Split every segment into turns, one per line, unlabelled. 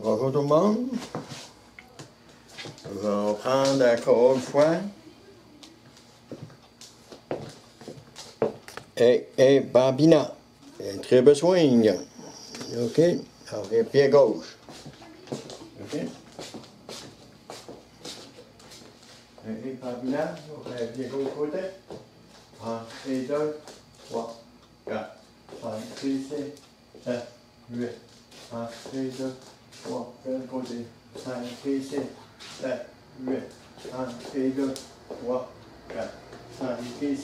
Bonjour tout le monde. On va prendre encore une fois. Hey, hey, Bambina. Triple swing. OK? Alors, pied gauche. OK? Hey, Bambina. Pied gauche côté. 1, et 2, 3, 4, 5, 6, 7, 8. 1, 2, 3, 4 côté. 5, 6, 7, 8. 1, 2, 3, 4, 5, 6,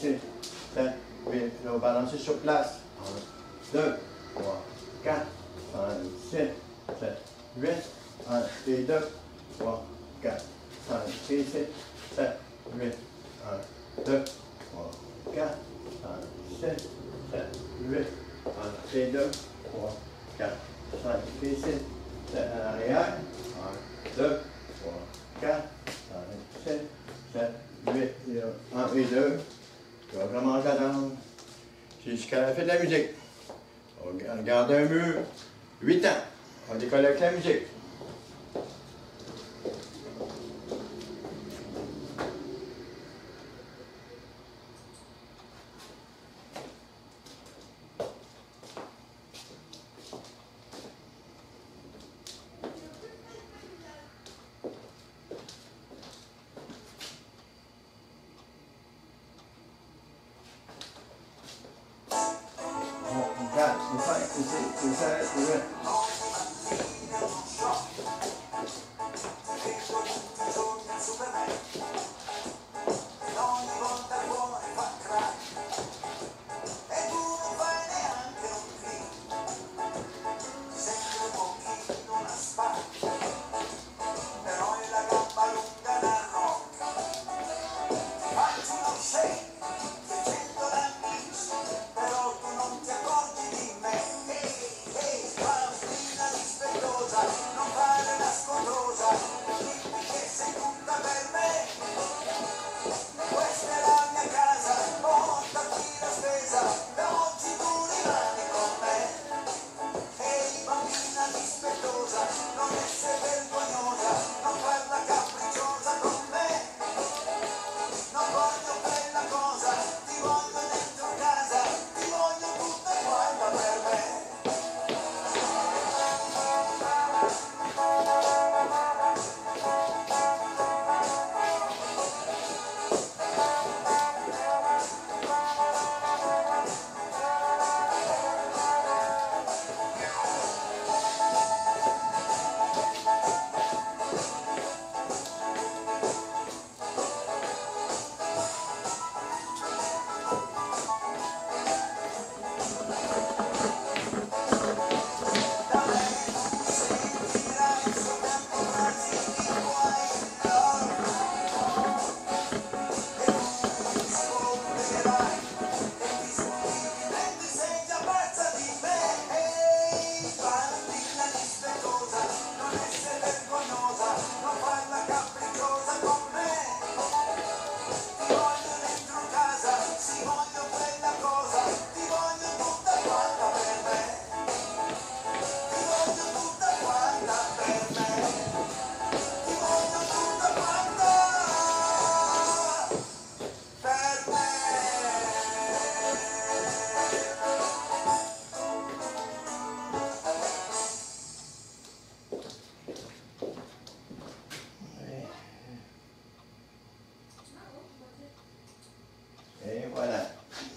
7, 8. On va balancer sur place. 1, 2, 3, 4, 5, 6, 7, 8. 1, 2, 3, 4, 5, 6, 7, 8. 1, 2, 3, 4, 5, 6, 7, 8. 1, et 2, 3, 4, 5 et 6, 7 à l'arrière. 1, 2, 3, 4, 5, 6, 7, 8. 1 et 2. Tu vas vraiment attendre. C'est jusqu'à la fin de la musique. On garde un mur. 8 ans. On décolle avec la musique. 九十九十来九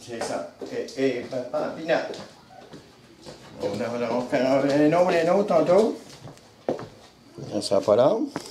Cesa, e, e, papa, pina. On a, on a, on a, on a, on a, on a, on a, on a, on a, on